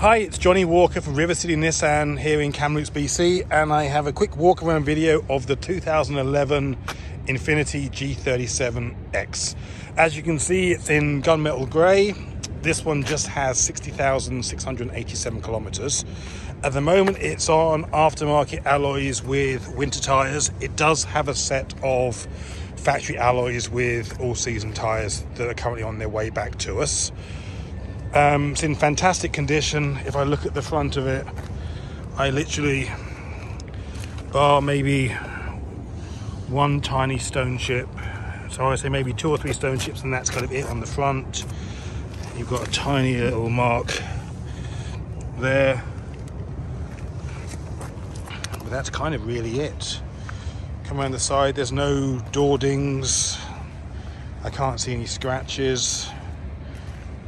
Hi, it's Jonny Walker from River City Nissan here in Kamloops, BC, and I have a quick walk around video of the 2011 Infiniti G37X. As you can see, it's in gunmetal grey. This one just has 60,687 kilometers. At the moment, it's on aftermarket alloys with winter tires. It does have a set of factory alloys with all season tires that are currently on their way back to us. Um, it's in fantastic condition. If I look at the front of it, I literally, bar maybe one tiny stone chip. So I say maybe two or three stone chips, and that's kind of it on the front. You've got a tiny little mark there. But that's kind of really it. Come around the side, there's no door dings. I can't see any scratches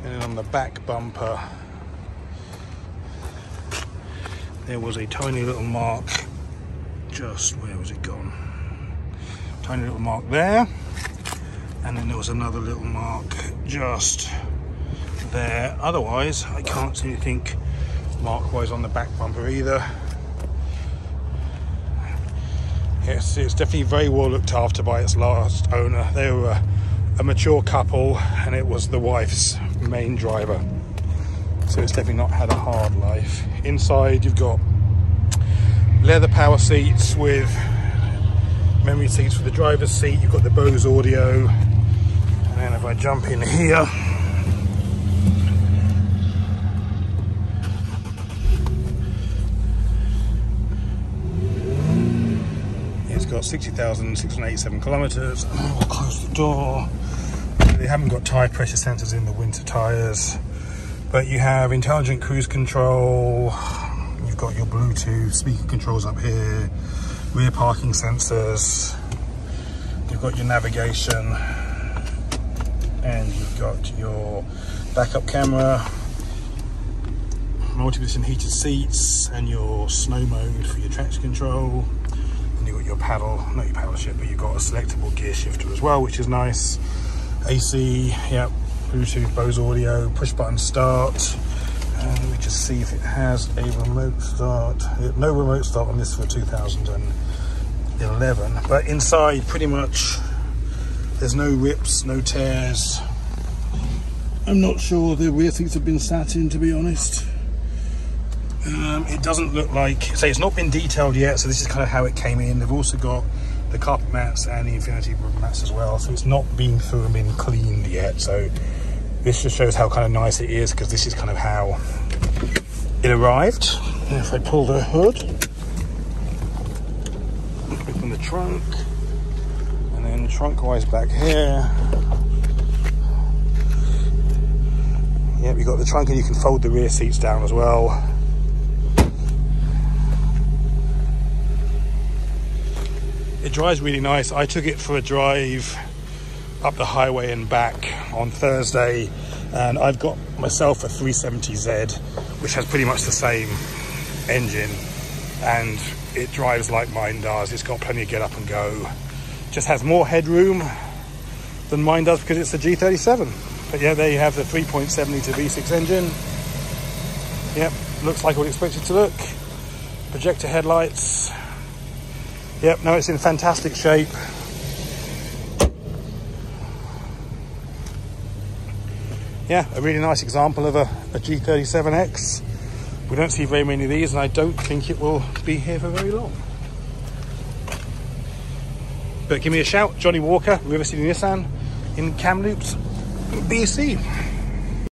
and then on the back bumper there was a tiny little mark just where was it gone? Tiny little mark there and then there was another little mark just there. Otherwise I can't see anything mark wise on the back bumper either. Yes it's definitely very well looked after by its last owner. They were a mature couple and it was the wife's main driver. So it's definitely not had a hard life. Inside you've got leather power seats with memory seats for the driver's seat. You've got the Bose audio. And then if I jump in here it's got 60,687 kilometers I'll close the door they haven't got tire pressure sensors in the winter tires, but you have intelligent cruise control. You've got your Bluetooth speaker controls up here, rear parking sensors. You've got your navigation, and you've got your backup camera, multi-position heated seats, and your snow mode for your traction control. And you've got your paddle, not your paddle shift, but you've got a selectable gear shifter as well, which is nice. AC, yep, Bluetooth, Bose audio, push button start. Let me just see if it has a remote start. No remote start on this for 2011, but inside pretty much there's no rips, no tears. I'm not sure the rear seats have been sat in, to be honest. Um, it doesn't look like, say it's not been detailed yet, so this is kind of how it came in. They've also got the carpet mats and the Infiniti mats as well. So it's not been through and been cleaned yet. So this just shows how kind of nice it is because this is kind of how it arrived. And if I pull the hood, open the trunk, and then trunk wise back here. Yep, you've got the trunk and you can fold the rear seats down as well. It drives really nice. I took it for a drive up the highway and back on Thursday and I've got myself a 370Z which has pretty much the same engine and it drives like mine does. It's got plenty of get up and go. Just has more headroom than mine does because it's a G37. But yeah, there you have the 3.7 litre V6 engine. Yep, looks like what expected to look. Projector headlights, Yep, no, it's in fantastic shape. Yeah, a really nice example of a a G37X. We don't see very many of these and I don't think it will be here for very long. But give me a shout, Jonny Walker, River City Nissan in Kamloops, BC.